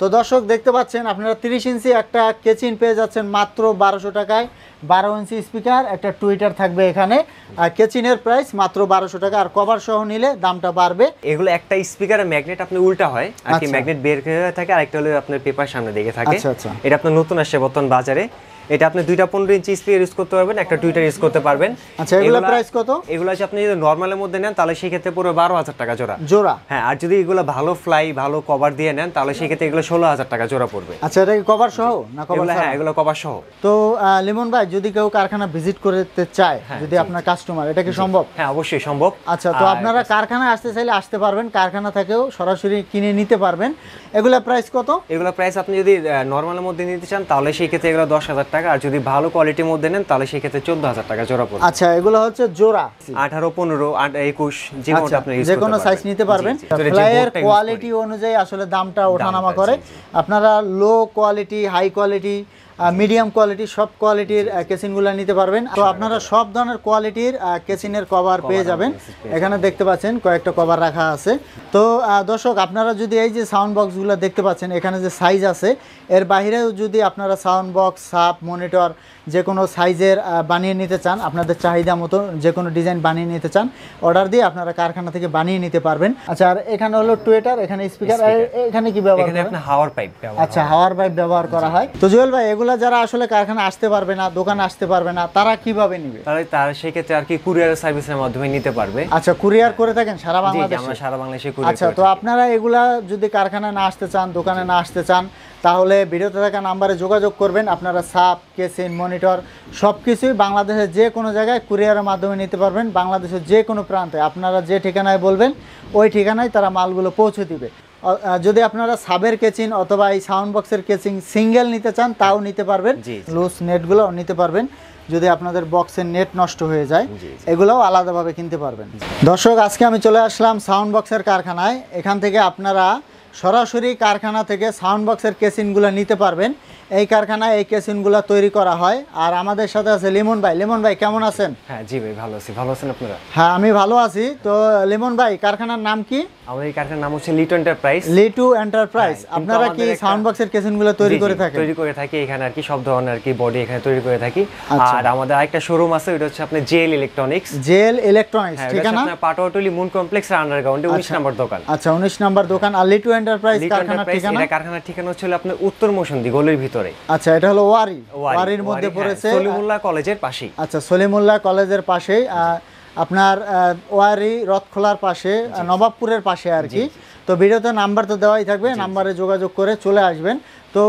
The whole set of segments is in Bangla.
তো দর্শক দেখতে পাচ্ছেন আপনারা তিরিশ ইঞ্চি একটা কেচিন পেয়ে যাচ্ছেন মাত্র বারোশো টাকায়। বারো ইঞ্চি স্পিকার একটা টুইটার থাকবে এখানে। আর কেচিনের প্রাইস মাত্র বারোশো টাকা। আর কভার সহ নিলে দামটা বাড়বে। এগুলো একটা স্পিকার ম্যাগনেট আপনি উল্টা হয় আর কি আচ্ছা। ম্যাগনেট বের হয়ে থাকে আর একটা হলো আপনার পেপার সামনে দেখে থাকে। আচ্ছা, আচ্ছা। এটা আপনার নতুন আসছে বর্তমান বাজারে। এটা আপনি দুইটা পনেরো ইঞ্চি স্পিকার ইউজ করতে পারবেন একটা টুইটার ইউজ করতে পারবেন। আচ্ছা, এগুলা- কত? এগুলো হচ্ছে আপনি যদি নর্মালের মধ্যে নেন তাহলে সেক্ষেত্রে পুরো বারো হাজার টাকা জোড়া। জোড়া? হ্যাঁ আর যদি এগুলো ভালো ফ্লাই ভালো কভার দিয়ে নেন তাহলে সেক্ষেত্রে এগুলো ষোলো হাজার টাকা জোড়া পড়বে। আচ্ছা এটা কি কভার সহ না কভার হ্যাঁ এগুলো কভার সহ। তো লিমন ভাই যদি কেউ কারখানা ভিজিট করতে চায় হ্যাঁ, যদি আপনার কাস্টমার এটা কি সম্ভব? হ্যাঁ অবশ্যই সম্ভব। আচ্ছা তো আপনারা কারখানায় আসতে চাইলে আসতে পারবেন কারখানা থেকেও সরাসরি কিনে নিতে পারবেন। এগুলো প্রাইস কত? এগুলো প্রাইস আপনি যদি নর্মালের মধ্যে নিতে চান তাহলে সেই ক্ষেত্রে এগুলো দশ হাজার টাকা আর যদি ভালো কোয়ালিটির মধ্যে নেন তাহলে সেক্ষেত্রে চোদ্দ হাজার টাকা জোড়া পড়বে। আচ্ছা এগুলো হচ্ছে জোড়া। আঠারো পনেরো একুশ যে আচ্ছা আপনি যে কোনো সাইজ নিতে পারবেন। ফ্লাইয়ের কোয়ালিটি অনুযায়ী আসলে দামটা ওঠানামা করে। আপনারা low quality high quality medium quality সব কোয়ালিটির কেসিনগুলো নিতে পারবেন। তো আপনারা সব ধরনের কোয়ালিটির কেসিনের কভার পেয়ে যাবেন। এখানে দেখতে পাচ্ছেন কয়েকটা কভার রাখা আছে। তো দর্শক আপনারা যদি এই যে সাউন্ড বক্সগুলো দেখতে পাচ্ছেন এখানে যে সাইজ আছে এর বাহিরেও যদি আপনারা সাউন্ড বক্স সাপ মনিটর যে কোনো সাইজের বানিয়ে নিতে চান আপনাদের চাহিদা মতো যে কোনো ডিজাইন বানিয়ে নিতে চান অর্ডার দিয়ে আপনারা কারখানা থেকে বানিয়ে নিতে পারবেন। আচ্ছা আর এখানে হলো টুয়েটার এখানে স্পিকার এখানে কি ব্যবহার হাওয়ার পাইপ আচ্ছা হাওয়ার পাইপ ব্যবহার করা হয়। তো জুয়েল ভাই এগুলা যারা আসলে কারখানা আসতে পারবে না দোকানে আসতে পারবে না তারা কীভাবে নিবে? তাহলে তার সেই ক্ষেত্রে আর কি কুরিয়ার সার্ভিসের মাধ্যমে নিতে পারবে। আচ্ছা কুরিয়ার করে থাকেন সারা বাংলাদেশে? আমরা সারা বাংলাদেশে কুরিয়ার আচ্ছা তো আপনারা এগুলা যদি কারখানায় না আসতে চান দোকানে না আসতে চান তাহলে ভিডিওতে থাকা নাম্বারে যোগাযোগ করবেন। আপনারা সাপ কেসিন মনিটর সব কিছুই বাংলাদেশের যে কোনো জায়গায় কুরিয়ারের মাধ্যমে নিতে পারবেন। বাংলাদেশের যে কোনো প্রান্তে আপনারা যে ঠিকানায় বলবেন ওই ঠিকানায় তারা মালগুলো পৌঁছে দিবে। যদি আপনারা সাবের কেচিং অথবা এই সাউন্ড বক্সের কেচিং সিঙ্গেল নিতে চান তাও নিতে পারবেন। লুজ নেটগুলো নিতে পারবেন। যদি আপনাদের বক্সের নেট নষ্ট হয়ে যায় এগুলোও আলাদাভাবে কিনতে পারবেন। দর্শক আজকে আমি চলে আসলাম সাউন্ড বক্সের কারখানায়। এখান থেকে আপনারা সরাসরি কারখানা থেকে সাউন্ড বক্সের কেসিনগুলো নিতে পারবেন। এই কারখানায় এই কেসিনগুলো তৈরি করা হয়। আর আমাদের সাথে আছে লিমন ভাই। লিমন ভাই কেমন আছেন? হ্যাঁ জি ভাই ভালো আছি। ভালো আছেন আপনারা? হ্যাঁ আমি ভালো আছি। তো লিমন ভাই কারখানার নাম কি? আমাদের কারখানার নাম হচ্ছে লিটো এন্টারপ্রাইজ। লিটু এন্টারপ্রাইজ। হ্যাঁ, আপনারা কি সাউন্ড বক্সের কেসিনগুলো তৈরি করে থাকেন? তৈরি করে থাকি এখানে আর কি সব ধরনের আর কি বডি এখানে তৈরি করে থাকি। আচ্ছা। আর আমাদের আরেকটা শোরুম আছে ওটা হচ্ছে আপনার জেল ইলেকট্রনিক্স। জেল ইলেকট্রনিক্স হ্যাঁ ঠিক না আপনার পাটোয়াটুলি মুন কমপ্লেক্স এর আন্ডারগ্রাউন্ডে 19 নম্বর দোকান। আচ্ছা উনিশ নাম্বার দোকান। আর লিটু এন্টারপ্রাইজ কারখানার ঠিকানা? এটা কারখানার ঠিকানা হচ্ছে আপনার উত্তর মৌসুমী গলির ভিতরে। আচ্ছা এটা হলো ওয়ারি। ওয়ারি, ওয়ারির মধ্যে হ্যাঁ, পড়েছে সলিমুল্লাহ কলেজের পাশেই। আচ্ছা সলিমুল্লাহ কলেজের পাশেই আহ, আপনার আহ, ওয়ারি রথখোলার পাশে নবাবপুরের পাশে আর কি। তো ভিডিওতে নাম্বার তো দেওয়াই থাকবে নাম্বারে যোগাযোগ করে চলে আসবেন। তো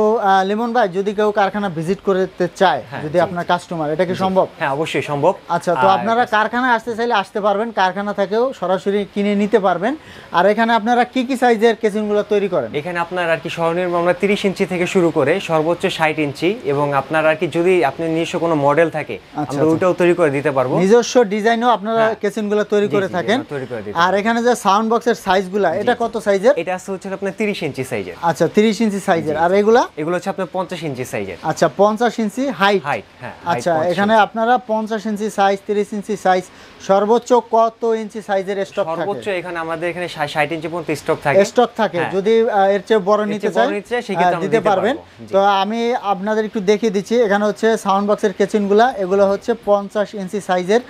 লিমন ভাই যদি কেউ কারখানা ভিজিট করতে চায় যদি আপনার কাস্টমার এটা কি সম্ভব? হ্যাঁ অবশ্যই সম্ভব। আচ্ছা তো আপনারা কারখানায় আসতে চাইলে আসতে পারবেন কারখানা থেকেও সরাসরি কিনে নিতে পারবেন। আর এখানে আপনারা কি কি সাইজের কেসিনগুলো তৈরি করেন? এখানে আপনার আর কি স্বর্ণের আমরা তিরিশ ইঞ্চি থেকে শুরু করে সর্বোচ্চ ষাট ইঞ্চি এবং আপনার আর কি যদি আপনি নিজস্ব কোনো মডেল থাকে আমরা ওইটাও তৈরি করে দিতে পারব। নিজস্ব ডিজাইনও আপনারা হ্যাঁ। কেসিনগুলো তৈরি করে থাকেন। আর এখানে যে সাউন্ড বক্সের সাইজগুলা এটা কত সাইজের? এটা আছে হচ্ছে আপনার তিরিশ ইঞ্চি সাইজের। আচ্ছা তিরিশ ইঞ্চি সাইজের। আর এগুলা? এগুলো হচ্ছে আপনার পঞ্চাশ ইঞ্চি সাইজের। আচ্ছা পঞ্চাশ ইঞ্চি হাইট Height, হ্যাঁ, আচ্ছা এখানে আপনারা পঞ্চাশ ইঞ্চি সাইজ তিরিশ ইঞ্চি সাইজ সর্বোচ্চ কত ইঞ্চি সাইজের স্টক থাকে? সর্বোচ্চ এখানে আমাদের এখানে ষাট ইঞ্চি পর্যন্ত স্টক থাকে। স্টক থাকে হ্যাঁ। যদি এর চেয়ে বড় নিতে বড় চাই দিতে পারবেন। তো আমি আপনাদের একটু দেখিয়ে দিচ্ছি এখানে হচ্ছে সাউন্ড বক্সের কেচিনগুলা এগুলো হচ্ছে পঞ্চাশ ইঞ্চি সাইজের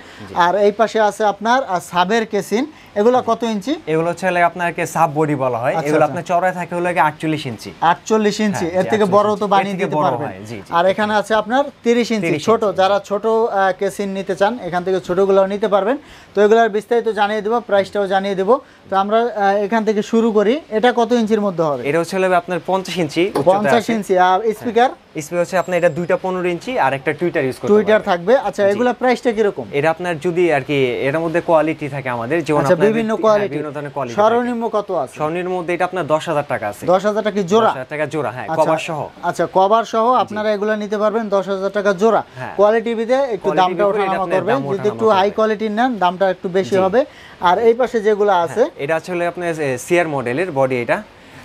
আর এই পাশে আছে আপনার সাবের কেসিন এগুলো কত ইঞ্চি? এগুলো হচ্ছে হলো আপনাকে সাব বডি বলা হয়। আচ্ছা, এগুলো আচ্ছা। আপনার চওড়ায় থাকে হলো আটচল্লিশ ইঞ্চি। আটচল্লিশ ইঞ্চি হ্যাঁ, এর থেকে বড় তো বানিয়ে দিতে পারবেন। হয়। আর এখানে আছে আপনার তিরিশ ইঞ্চি। ছোট যারা ছোট কেসিন নিতে চান এখান থেকে ছোটগুলো নিতে পারবেন। তো এগুলোর বিস্তারিত জানিয়ে দেবো প্রাইসটাও জানিয়ে দেবো। তো আমরা এখান থেকে শুরু করি। এটা কত ইঞ্চির মধ্যে হবে? এটা হচ্ছে হবে আপনার পঞ্চাশ ইঞ্চি পঞ্চাশ ইঞ্চি আর স্পিকার? স্পিড হচ্ছে আপনার এটা দুইটা পনেরো ইঞ্চি আর একটা টুইটার ইউজ করতে টুইটার থাকবে। আচ্ছা এগুলা প্রাইসটা কীরকম? এটা আপনার যদি আর কি এর মধ্যে কোয়ালিটি থাকে আমাদের যেমন আচ্ছা আপনার বিভিন্ন হ্যাঁ, কোয়ালিটি বিভিন্ন ধরনের কোয়ালিটি সর্বনিম্ন কত আছে? স্বর্ণের মধ্যে এটা আপনার দশ হাজার টাকা আছে। দশ হাজার টাকা জোড়া? 10,000 টাকা জোড়া হ্যাঁ আচ্ছা, কভার সহ। আচ্ছা কভার সহ আপনারা এগুলো নিতে পারবেন দশ হাজার টাকা জোড়া। হ্যাঁ। কোয়ালিটি বিদে একটু দামটা ওঠানামা করবেন। যদি একটু হাই কোয়ালিটির নেন দামটা একটু বেশি হবে। আর এই পাশে যেগুলো আছে এটা আসলে আপনার সিআর মডেলের বডি এটা।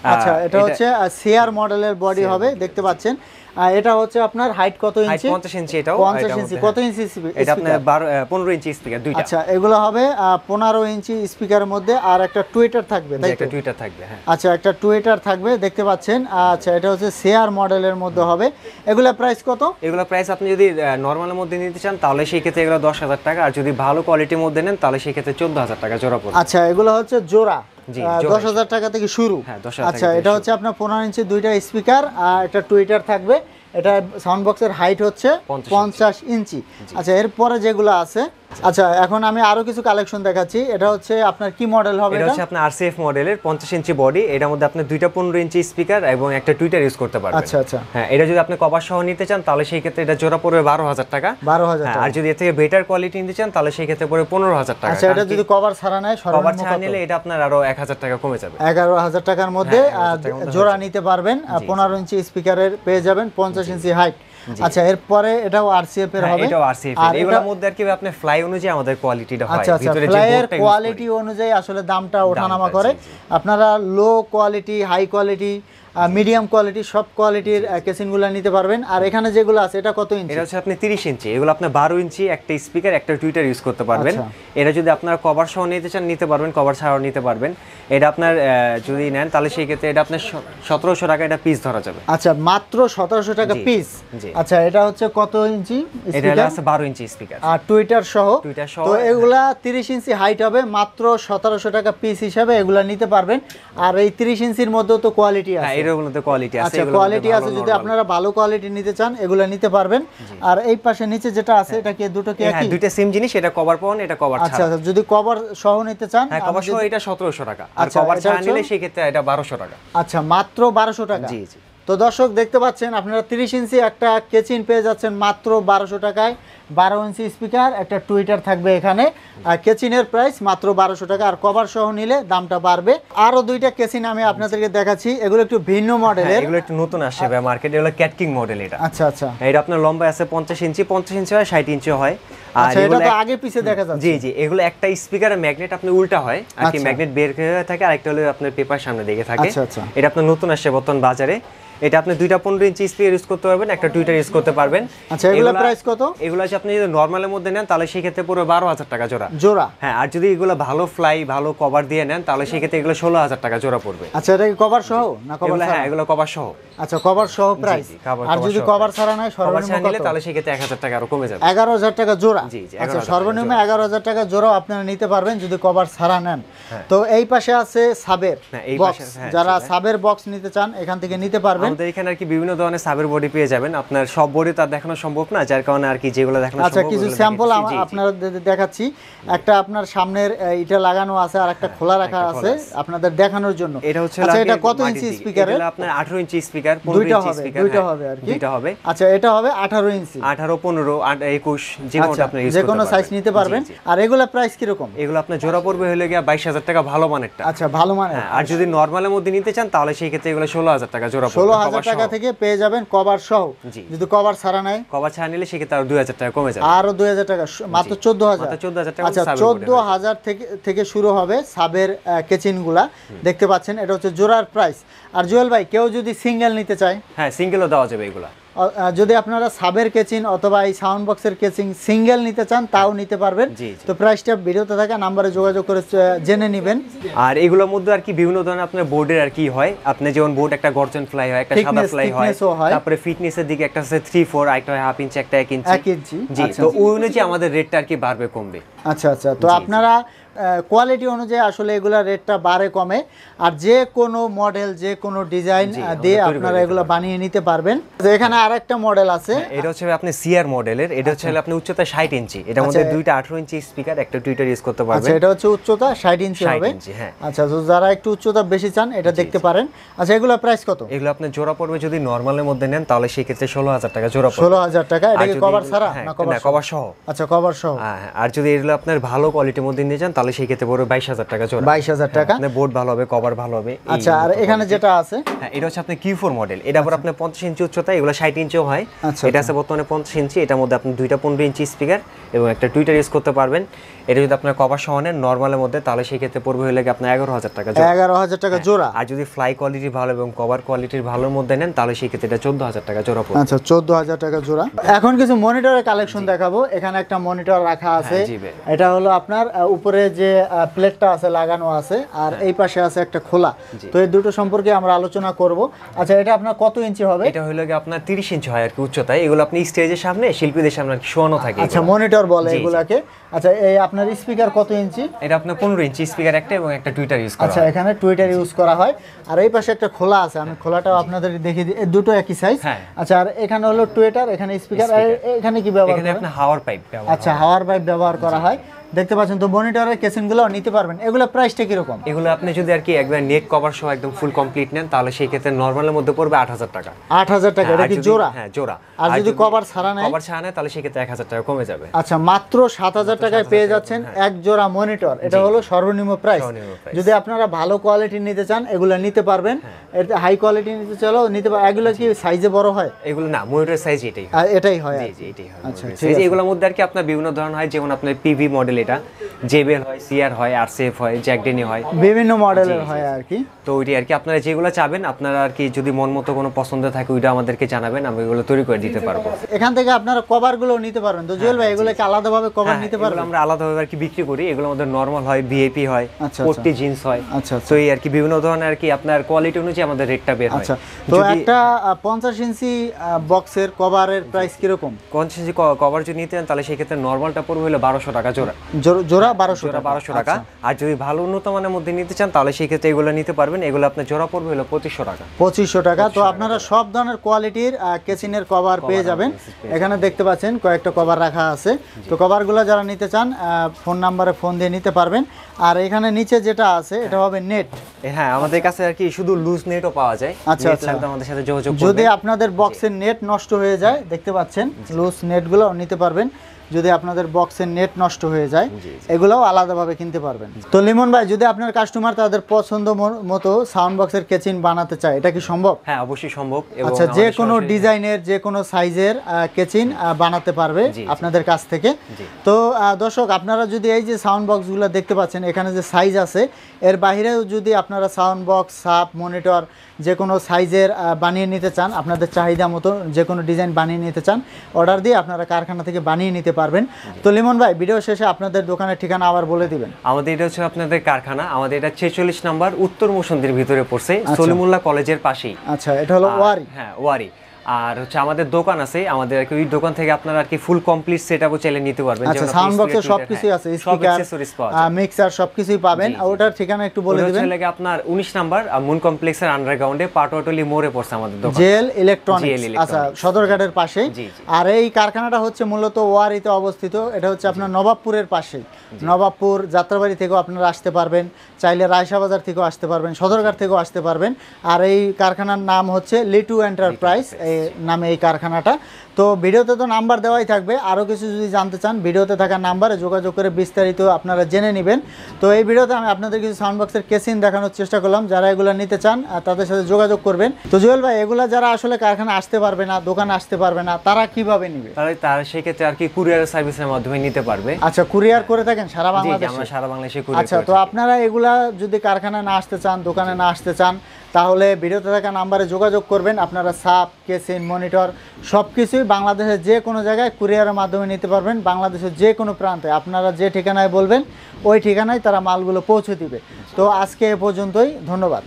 আচ্ছা এটা হচ্ছে সিআর মডেলের বডি হবে দেখতে পাচ্ছেন। এটা হচ্ছে আপনার হাইট কত ইঞ্চি পঞ্চাশ ইঞ্চি এটাও পঞ্চাশ এটার ইঞ্চি কত হ্যাঁ। ইঞ্চি স্পি- এটা আপনার speaker? বারো পনেরো ইঞ্চি স্পিকার দুইটা। আচ্ছা এগুলো হবে পনেরো ইঞ্চি স্পিকারের মধ্যে আর একটা টুইটার থাকবে তাই একটা টুইটার থাকবে হ্যাঁ। আচ্ছা একটা টুইটার থাকবে দেখতে পাচ্ছেন। আচ্ছা এটা হচ্ছে শেয়ার মডেলের মধ্যে হবে। এগুলা প্রাইস কত? এগুলো প্রাইস আপনি যদি নর্মালের মধ্যে নিতে চান তাহলে সেই ক্ষেত্রে এগুলো দশ হাজার টাকা আর যদি ভালো কোয়ালিটির মধ্যে নেন তাহলে সেই ক্ষেত্রে চোদ্দ হাজার টাকা জোড়া পড়বে। আচ্ছা এগুলো হচ্ছে জোড়া। দশ হাজার টাকা থেকে শুরু। হ্যাঁ, 10,000 আচ্ছা এটা হচ্ছে আপনার পনেরো ইঞ্চি দুইটা স্পিকার আর একটা টুইটার থাকবে। এটা সাউন্ড বক্সের হাইট হচ্ছে পঞ্চাশ ইঞ্চি। আচ্ছা এরপরে যেগুলো আছে আচ্ছা এখন আমি আরও কিছু কালেকশন দেখাচ্ছি। এটা হচ্ছে আপনার কি মডেল হবে এটা হচ্ছে আপনার আরসিএফ মডেলের পঞ্চাশ ইঞ্চি বডি এটার মধ্যে আপনি দুইটা পনেরো ইঞ্চি স্পিকার এবং একটা টুইটার ইউজ করতে পারবেন। আচ্ছা আচ্ছা। হ্যাঁ এটা যদি আপনি কভার সহ নিতে চান তাহলে সেই ক্ষেত্রে এটা জোড়া পড়বে বারো হাজার টাকা। বারো হাজার হ্যাঁ, টাকা। আর যদি এর থেকে বেটার কোয়ালিটি নিতে চান তাহলে সেই ক্ষেত্রে পড়বে পনেরো হাজার টাকা। আচ্ছা এটা যদি কভার ছাড়া নেয় কভার ছাড়া নিলে এটা আপনার আরও এক হাজার টাকা কমে যাবে। এগারো হাজার টাকার মধ্যে হ্যাঁ, 11,000 টাকার মধ্যে জোড়া নিতে পারবেন পনেরো ইঞ্চি স্পিকারের পেয়ে যাবেন পঞ্চাশ ইঞ্চি হাইট আচ্ছা এরপরে এটাও আরসিএফ এর হ্যাঁ, হবে। এটাও আরসিএফ এর। এগুলোর মধ্যে আর কি আপনি ফ্লাই অনুযায়ী আমাদের কোয়ালিটিটা হয়। আচ্ছা ভিতরে ফ্লাইয়ের বোর্ডটা কোয়ালিটি অনুযায়ী আসলে দামটা ওঠানামা করে। আপনারা low quality high quality medium quality সব কোয়ালিটির কেসিনগুলো নিতে পারবেন। আর এখানে যেগুলো আছে এটা কত ইঞ্চি এটা হচ্ছে আপনি তিরিশ ইঞ্চি এগুলো আপনার বারো ইঞ্চি একটা স্পিকার একটা টুইটার ইউজ করতে পারবেন। আচ্ছা। এটা যদি আপনার কভার সহ নিতে চান নিতে পারবেন কভার ছাড়াও নিতে পারবেন। এটা আপনার যদি নেন তাহলে সেই ক্ষেত্রে এটা আপনার সতেরোশো টাকা এটা পিস ধরা যাবে। আচ্ছা মাত্র সতেরোশো টাকা পিস আচ্ছা এটা হচ্ছে কত ইঞ্চি এটা আছে বারো ইঞ্চি স্পিকার আর টুইটার সহ? টুইটার সহ, তো এগুলা তিরিশ ইঞ্চি হাইট হবে মাত্র সতেরোশো টাকা পিস হিসাবে এগুলা নিতে পারবেন। আর এই তিরিশ ইঞ্চির মধ্যেও তো কোয়ালিটি হ্যাঁ আছে। কোয়ালিটি আছে আচ্ছা কোয়ালিটি আছে যদি আপনারা ভালো কোয়ালিটি নিতে চান এগুলো নিতে পারবেন। আর এই পাশে নিচে যেটা আছে এটা কি দুটো কি হ্যাঁ একই? দুইটা সেম জিনিস এটা কভার এটা কভার আচ্ছা ছাড়া। আচ্ছা যদি কভার সহ নিতে চান হ্যাঁ কভার সহ এটা সতেরোশো টাকা। আর আচ্ছা, কভার ছাড়া নিলে সেই ক্ষেত্রে এটা বারোশো টাকা। আচ্ছা মাত্র বারোশো টাকা। জি জি। তো দর্শক দেখতে পাচ্ছেন আপনারা তিরিশ ইঞ্চি একটা কেচিন পেয়ে যাচ্ছেন মাত্র বারোশো টাকায়। বারো ইঞ্চি স্পিকার একটা টুইটার থাকবে এখানে। আর কেচিনের প্রাইস মাত্র বারোশো টাকা। আর কভার সহ নিলে দামটা বাড়বে। আরও দুইটা কেচিন আমি আপনাদেরকে দেখাচ্ছি। এগুলো একটু ভিন্ন হ্যাঁ, মডেলের এগুলো একটু নতুন আসছে মার্কেটে এগুলো ক্যাটকিং মডেল এটা। আচ্ছা আচ্ছা। এটা আপনার লম্বা আছে পঞ্চাশ ইঞ্চি পঞ্চাশ ইঞ্চি হয় ষাট ইঞ্চি হয়। আর আচ্ছা এটা তো আগে পিছে দেখা যাচ্ছে। জি জি এগুলো একটা স্পিকারের ম্যাগনেট আপনি উল্টা হয়। আর কি আচ্ছা। ম্যাগনেট বের হয়ে থাকে আরেকটা হলো আপনার পেপার সামনে দিকে থাকে। আচ্ছা, আচ্ছা। এটা আপনার নতুন আসছে বর্তমান বাজারে। এটা আপনি দুইটা পনেরো ইঞ্চি স্পিকার ইউজ করতে পারবেন একটা টুইটার ইউজ করতে পারবেন। আচ্ছা, এগুলা- কত? এগুলো হচ্ছে আপনি যদি নর্মালের মধ্যে নেন তাহলে সেই ক্ষেত্রে পুরো বারো হাজার টাকা জোড়া। জোড়া? হ্যাঁ আর যদি এগুলো ভালো ফ্লাই ভালো কভার দিয়ে নেন তাহলে সেই ক্ষেত্রে এগুলো ষোলো হাজার টাকা জোড়া পড়বে। আচ্ছা এটা কি কভার সহ না কভার হ্যাঁ এগুলো কভার সহ। আচ্ছা কভার সহ প্রাইস আর যদি কভার ছাড়া কভার সর্বনিম্ন নিলে তাহলে সেই ক্ষেত্রে এক হাজার টাকা আরও কমে যাবে। এগারো হাজার টাকা জোড়া? জি, জি, আচ্ছা 11,000 টাকা সর্বনিম্ন। এগারো হাজার টাকা জোড়াও আপনারা নিতে পারবেন যদি কভার ছাড়া নেন। তো এই পাশে আছে সাবের হ্যাঁ, এই বক্স পাশে, হ্যাঁ, যারা সাবের বক্স নিতে চান এখান থেকে নিতে পারবেন। আমাদের এখানে আর কি বিভিন্ন ধরনের সাবের বডি পেয়ে যাবেন। আপনার সব বডি তো আর দেখানো সম্ভব না যার কারণে আর কি যেগুলো দেখানো আচ্ছা কিছু স্যাম্পল। আপনারা দেখাচ্ছি। একটা আপনার সামনের এটা লাগানো আছে আর একটা খোলা রাখা আছে আপনাদের দেখানোর জন্য। এটা হচ্ছে আচ্ছা এটা কত ইঞ্চি দিকে। স্পিকারের এটা আপনার 18 ইঞ্চি স্পিকার 15 ইঞ্চি স্পিকার দুইটা হ্যাঁ, হবে আর কি? দুইটা হবে। আচ্ছা এটা হবে আঠারো ইঞ্চি। 18 15 21 যে কোনটা আচ্ছা আপনি যে কোনো সাইজ নিতে পারবেন। আর এগুলা প্রাইস কীরকম? এগুলো আপনার জোড়া পড়বে হলে গিয়া 22000 টাকা ভালো মানেরটা। আচ্ছা ভালো মানে হ্যাঁ, আর যদি নরমালের মধ্যে নিতে চান তাহলে সেই ক্ষেত্রে এগুলো 16000 টাকা জোড়া পড়বে ষোলো হাজার cover টাকা থেকে পেয়ে যাবেন কভার সহ। যদি কভার ছাড়া নাই। কভার ছাড়া নিলে সেক্ষেত্রে আরও 2000 টাকা কমে যাবে। আরও দুই হাজার টাকা মাত্র চোদ্দ হাজার। মাত্র 14,000 টাকা আচ্ছা সাবের চোদ্দ বডি হাজার থেকে থেকে শুরু হবে সাবের কেচিনগুলা দেখতে পাচ্ছেন এটা হচ্ছে জোড়ার প্রাইস আর জুয়েল ভাই কেউ যদি সিঙ্গেল নিতে চায়? হ্যাঁ সিঙ্গেলও দেওয়া যাবে এগুলা। যদি আপনারা সাবের কেচিন অথবা এই সাউন্ড বক্সের কেচিং সিঙ্গেল নিতে চান তাও নিতে পারবেন। তো প্রাইসটা ভিডিওতে থাকা নাম্বারে যোগাযোগ করে জেনে নেবেন। আর এগুলোর মধ্যে আর কি বিভিন্ন ধরনের আপনার বোর্ডের আর কি হয়। আপনি যেমন বোর্ড একটা গর্জন ফ্লাই হয় একটা সাদা ফ্লাই হয়। তারপরে ফিটনেসের দিকে একটা আছে থ্রি ফোর একটা হয় হাফ ইঞ্চি একটা এক ইঞ্চি এক ইঞ্চি, জি আচ্ছা। তো ওই অনুযায়ী আমাদের রেটটা আর কি বাড়বে কমবে। আচ্ছা আচ্ছা। তো আপনারা কোয়ালিটি অনুযায়ী আসলে এগুলা রেটটা বাড়ে কমে। আর যে কোনো মডেল যে কোনো ডিজাইন দিয়ে আপনারা এগুলো বানিয়ে নিতে পারবেন। তো এখানে আরেকটা মডেল আছে। এটা হচ্ছে আপনি সিআর মডেলের এটা হচ্ছে আপনি উচ্চতা ষাট ইঞ্চি। এটার মধ্যে আচ্ছা। দুইটা আঠারো ইঞ্চি স্পিকার একটা টুইটার ইউজ করতে আচ্ছা পারবেন। এটা হচ্ছে উচ্চতা ষাট ইঞ্চি হবে। হ্যাঁ। আচ্ছা তো যারা একটু উচ্চতা বেশি চান এটা দেখতে পারেন। আচ্ছা এগুলো প্রাইস কত? এগুলো আপনি জোড়া পড়বে যদি নর্মালের মধ্যে নেন তাহলে সেই ক্ষেত্রে ষোলো হাজার টাকা জোড়া পড়বে। ষোলো হাজার টাকা? এটা কি কভার ছাড়া হ্যাঁ, না কভার সহ? আচ্ছা কভার সহ। হ্যাঁ, হ্যাঁ। আর যদি এগুলো আপনার ভালো কোয়ালিটির মধ্যে নিয়ে যান তাহলে সেই ক্ষেত্রে পড়বে বাইশ হাজার টাকা জোড়া। বাইশ হাজার টাকা। আপনার বোর্ড ভালো হবে কভার ভালো হবে আচ্ছা আর এখানে যেটা আছে? হ্যাঁ এটা হচ্ছে আপনার কিউ ফোর মডেল এটা আবার আপনার পঞ্চাশ ইঞ্চি উচ্চতা এগুলো ষাট ইঞ্চিও হয়। আচ্ছা, এটা আছে বর্তমানে পঞ্চাশ ইঞ্চি এটার মধ্যে আপনি দুইটা পনেরো ইঞ্চি স্পিকার এবং একটা টুইটার ইউজ করতে পারবেন। এটা যদি আপনার কভার সমানের নর্মালের মধ্যে তাহলে সেই ক্ষেত্রে পড়বে হলে আপনার এগারো হাজার টাকা জোড়া। এগারো হাজার টাকা জোড়া। আর যদি ফ্লাই কোয়ালিটি ভালো এবং কভার কোয়ালিটির ভালোর মধ্যে নেন তাহলে সেই ক্ষেত্রে এটা চোদ্দ হাজার টাকা জোড়া পড়বে। আচ্ছা চোদ্দ হাজার টাকা জোড়া। এখন কিছু মনিটরের কালেকশন দেখাবো। এখানে একটা মনিটর রাখা আছে। হ্যাঁ, ভাই। এটা হলো আপনার উপরে যে প্লেটটা আছে লাগানো আছে আর হ্যাঁ। এই পাশে আছে একটা খোলা। তো এই দুটো সম্পর্কে আমরা আলোচনা করব। আচ্ছা এটা আপনার কত ইঞ্চি হবে? এটা হলো কি আপনার তিরিশ ইঞ্চি হয় আর কি উচ্চতায়। এগুলো আপনি স্টেজের সামনে শিল্পীদের সামনে আর কি শোয়ানো থাকে আচ্ছা মনিটর বলে। এগুলাকে। আচ্ছা এই আপনার স্পিকার কত ইঞ্চি এটা আপনার পনেরো ইঞ্চি স্পিকার একটা এবং একটা টুইটার ইউজ করা আচ্ছা এখানে টুইটার ইউজ করা হয়। আর এই পাশে একটা খোলা আছে আমি খোলাটাও আপনাদের দেখিয়ে দিই। দুটো একই সাইজ হ্যাঁ। আচ্ছা আর এখানে হলো টুইটার এখানে স্পিকার এখানে কি ব্যবহার এখানে? আপনার হাওয়ার পাইপ আচ্ছা হাওয়ার পাইপ ব্যবহার করা হয়। দেখতে পাচ্ছেন তো মনিটরের কেসিংগুলো নিতে পারবেন। এগুলো প্রাইসটা কীরকম? এগুলো আপনি যদি আর কি একবার নেট কভার সহ একদম ফুল কমপ্লিট নেন তাহলে সেই ক্ষেত্রে নর্মালের মধ্যে পড়বে আট হাজার টাকা। আট হাজার টাকা এটা কি জোড়া? হ্যাঁ জোড়া। আর যদি কভার ছাড়া নেয়? কভার ছাড়া নেয় তাহলে সেই ক্ষেত্রে এক হাজার টাকা কমে যাবে। আচ্ছা মাত্র সাত হাজার টাকায় পেয়ে যাচ্ছেন এক জোড়া মনিটর এটা হলো সর্বনিম্ন প্রাইস হ্যাঁ। যদি আপনারা ভালো কোয়ালিটি নিতে চান এগুলো নিতে পারবেন। এটা হাই কোয়ালিটি নিতে চাইলেও নিতে পারবেন এগুলো কি সাইজে বড় হয়? এগুলো না মনিটরের সাইজ এটাই হয়। আর এটাই হয় জি জি এটাই হয় আচ্ছা, ঠিক এগুলোর মধ্যে আর কি আপনার বিভিন্ন ধরনের হয় যেমন আপনার পিভি মডেল এটা জেবেল হয় সিআর হয় আরসিএফ হয় জ্যাকডেনি হয়। বিভিন্ন মডেলের হয় আর কি। তো ওইটাই আর কি আপনারা যেগুলো চাবেন আপনারা আর কি যদি মন মতো কোনো পছন্দ থাকে ওইটা আমাদেরকে জানাবেন আমি এগুলো তৈরি করে দিতে পারব। এখান থেকে আপনারা কভারগুলো নিতে পারবেন। তো জুয়েল ভাই এগুলোকে আলাদাভাবে কভার নিতে নিতে এগুলো আমরা আলাদাভাবে আর কি বিক্রি করি। এগুলোর মধ্যে নর্মাল হয় ভিআইপি হয় আচ্ছা, জিন্স হয়। আচ্ছা, আচ্ছা। তো এই আর কি বিভিন্ন ধরনের আর কি আপনার কোয়ালিটি অনুযায়ী আমাদের রেটটা বের হয়। আচ্ছা। তো যদি একটা পঞ্চাশ ইঞ্চি বক্সের কভারের প্রাইস কীরকম? কনসেন্সি কভার যদি নিতে চান তাহলে সেই ক্ষেত্রে নর্মালটা পড়বে হলো বারোশো টাকা জোড়া। জোড়া বারোশো জোড়া টাকা। বারোশো টাকা। আর যদি ভালো উন্নত মানের মধ্যে নিতে চান তাহলে সেই ক্ষেত্রে এগুলো নিতে পারবেন। এগুলো আপনার জোড়া পড়বে হলো পঁচিশশো টাকা। পঁচিশশো টাকা। তো আপনারা সব ধরনের কোয়ালিটির কেসিনের কভার পেয়ে যাবেন। এখানে দেখতে পাচ্ছেন কয়েকটা কভার রাখা আছে। তো কভারগুলো যারা নিতে চান ফোন নাম্বারে ফোন দিয়ে নিতে পারবেন। আর এখানে নিচে যেটা আছে এটা হবে নেট হ্যাঁ আমাদের কাছে আর কি শুধু লুজ নেটও পাওয়া যায়। আচ্ছা, আচ্ছা। আমাদের সাথে যোগাযোগ যদি আপনাদের বক্সের নেট নষ্ট হয়ে যায় দেখতে পাচ্ছেন লুজ নেটগুলো নিতে পারবেন। যদি আপনাদের বক্সের নেট নষ্ট হয়ে যায় এগুলোও আলাদাভাবে কিনতে পারবেন। তো লিমন ভাই যদি আপনার কাস্টমার তাদের পছন্দ মতো সাউন্ড বক্সের কেচিন বানাতে চায় এটা কি সম্ভব? হ্যাঁ অবশ্যই সম্ভব আচ্ছা যে কোনো ডিজাইনের যে কোনো সাইজের কেচিন বানাতে পারবে। আপনাদের কাছ থেকে। তো দর্শক আপনারা যদি এই যে সাউন্ড বক্সগুলো দেখতে পাচ্ছেন এখানে যে সাইজ আছে এর বাইরেও যদি আপনারা সাউন্ড বক্স সাপ মনিটর যে কোনো সাইজের বানিয়ে নিতে চান আপনাদের চাহিদা মতো যে কোনো ডিজাইন বানিয়ে নিতে চান অর্ডার দিয়ে আপনারা কারখানা থেকে বানিয়ে নিতে পারবেন। তো লিমন ভাই ভিডিও শেষে আপনাদের দোকানের ঠিকানা আবার বলে দিবেন। আমাদের এটা হচ্ছে আপনাদের কারখানা আমাদের এটা ছেচল্লিশ নাম্বার উত্তর মুসন্দির ভিতরে পড়ছে সলিমুল্লাহ কলেজের পাশেই। আচ্ছা এটা হলো ওয়ারি। হ্যাঁ ওয়ারি। আর হচ্ছে আমাদের দোকান আছে আমাদের আর কি ওই দোকান থেকে আপনারা আর কি ফুল কমপ্লিট সেটআপও চাইলে নিতে পারবেন। আচ্ছা সাউন্ড বক্সে সবকিছুই হ্যাঁ, আছে স্পিকার। মিক্সার সবকিছুই পাবেন। আর ওটার ঠিকানা একটু বলে দিবেন। লাগে আপনার 19 নাম্বার মুন কমপ্লেক্সের আন্ডারগ্রাউন্ডে পাটোয়াটলি মোড়ে পড়ছে আমাদের দোকান। জেল ইলেকট্রনিক্স আচ্ছা সদরঘাটের জি। আর এই কারখানাটা হচ্ছে মূলত ওয়ারিতে অবস্থিত। এটা হচ্ছে আপনার নবাবপুরের পাশে। নবাবপুর যাত্রাবাড়ি থেকেও আপনারা আসতে পারবেন। চাইলে রায়সা বাজার থেকেও আসতে পারবেন সদরঘাট থেকেও আসতে পারবেন। আর এই কারখানার নাম হচ্ছে লিটু এন্টারপ্রাইজ। নামে এই কারখানাটা। তো ভিডিওতে তো নাম্বার দেওয়াই থাকবে। আরও কিছু যদি জানতে চান ভিডিওতে থাকা নাম্বারে যোগাযোগ করে বিস্তারিত আপনারা জেনে নেবেন। তো এই ভিডিওতে আমি আপনাদের কিছু সাউন্ড বক্সের কেসিন দেখানোর চেষ্টা করলাম। যারা এগুলো নিতে চান তাদের সাথে যোগাযোগ করবেন। তো জুয়েল ভাই এগুলা যারা আসলে কারখানা আসতে পারবে না দোকানে আসতে পারবে না তারা কীভাবে নিবে? তাহলে তার সেই ক্ষেত্রে আর কি কুরিয়ার সার্ভিসের মাধ্যমে নিতে পারবে। আচ্ছা কুরিয়ার করে থাকেন সারা বাংলাদেশে আমরা সারা বাংলাদেশে আচ্ছা তো আপনারা এগুলা যদি কারখানায় না আসতে চান দোকানে না আসতে চান তাহলে ভিডিওতে থাকা নাম্বারে যোগাযোগ করবেন। আপনারা সাপ কেসিন মনিটর সব কিছুই বাংলাদেশের যে কোনো জায়গায় কুরিয়ারের মাধ্যমে নিতে পারবেন। বাংলাদেশের যে কোনো প্রান্তে আপনারা যে ঠিকানায় বলবেন, ওই ঠিকানায় তারা মালগুলো পৌঁছে দিবে। তো আজকে এ পর্যন্তই, ধন্যবাদ।